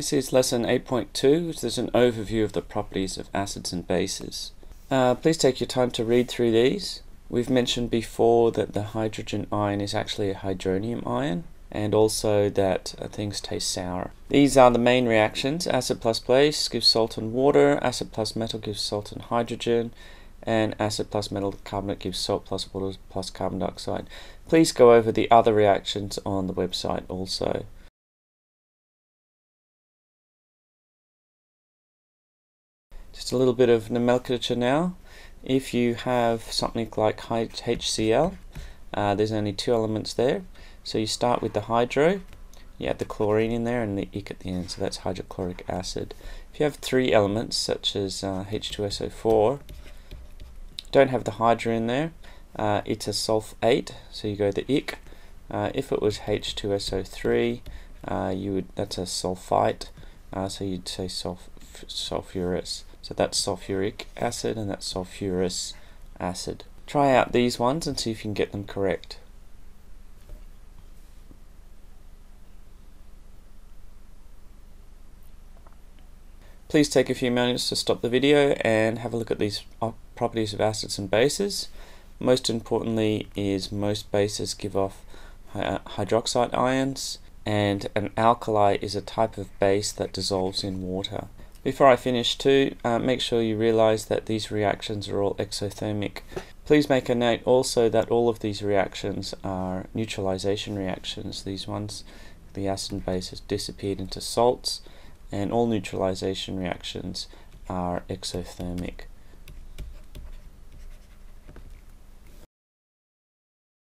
This is lesson 8.2, which is an overview of the properties of acids and bases. Uh, please take your time to read through these. We've mentioned before that the hydrogen ion is actually a hydronium ion and also that uh, things taste sour. These are the main reactions. Acid plus base gives salt and water, acid plus metal gives salt and hydrogen, and acid plus metal carbonate gives salt plus water plus carbon dioxide. Please go over the other reactions on the website also. Just a little bit of nomenclature now. If you have something like HCl, uh, there's only two elements there. So you start with the hydro, you add the chlorine in there and the ic at the end, so that's hydrochloric acid. If you have three elements, such as uh, H2SO4, don't have the hydro in there, uh, it's a sulfate, so you go the ic. Uh, if it was H2SO3, uh, you would that's a sulfite, uh, so you'd say sulf sulfurous. So that's sulfuric acid and that's sulfurous acid. Try out these ones and see if you can get them correct. Please take a few minutes to stop the video and have a look at these uh, properties of acids and bases. Most importantly is most bases give off uh, hydroxide ions and an alkali is a type of base that dissolves in water. Before I finish too, uh, make sure you realize that these reactions are all exothermic. Please make a note also that all of these reactions are neutralization reactions. These ones, the acid and base has disappeared into salts and all neutralization reactions are exothermic.